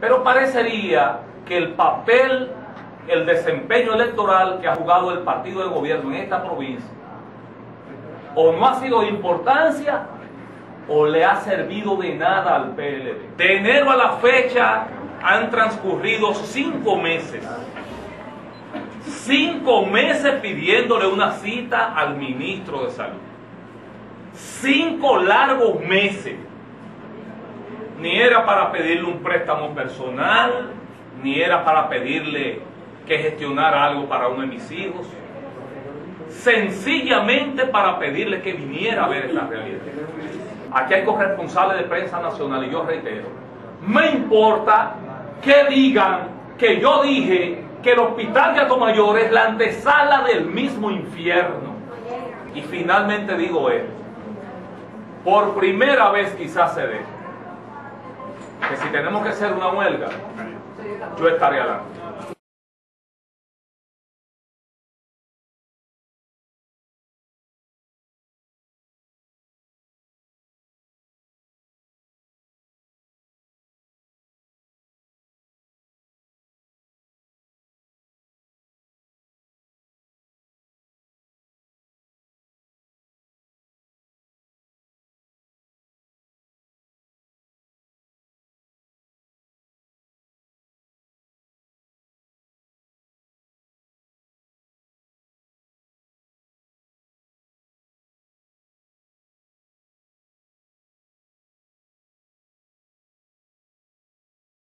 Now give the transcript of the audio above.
Pero parecería que el papel, el desempeño electoral que ha jugado el partido de gobierno en esta provincia o no ha sido de importancia o le ha servido de nada al PLD. De enero a la fecha han transcurrido cinco meses. Cinco meses pidiéndole una cita al ministro de Salud. Cinco largos meses. Ni era para pedirle un préstamo personal, ni era para pedirle que gestionara algo para uno de mis hijos. Sencillamente para pedirle que viniera a ver esta realidad. Aquí hay corresponsales de prensa nacional y yo reitero, me importa que digan que yo dije que el hospital de Atomayor es la antesala del mismo infierno. Y finalmente digo esto, por primera vez quizás se dé, que si tenemos que hacer una huelga, yo estaré adelante.